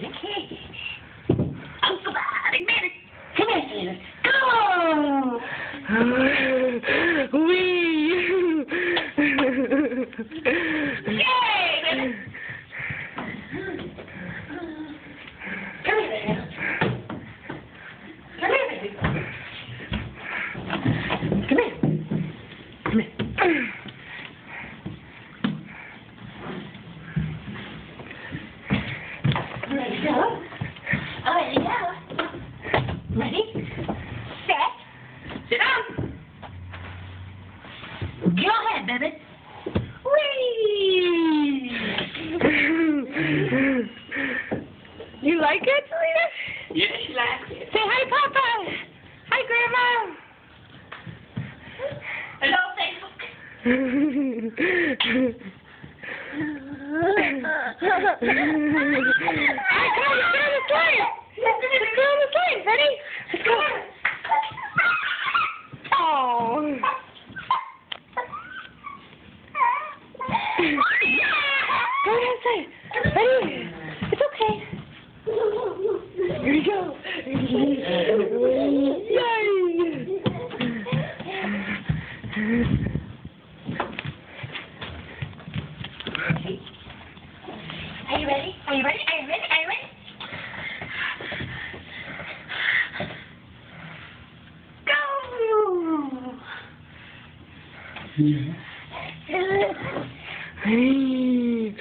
minute. Oh, somebody, minute. Come. Go. Yeah. Go ahead, baby. Whee! you like it, Selena? Yes, she likes it. Say hi, Papa. Hi, Grandma. Hello, Facebook. I can't get a plane. Go down slide. Ready? It's okay. Here we go. Yay! Are you ready? Are you ready? Are you ready? Are you ready? Go! Yeah. Hey.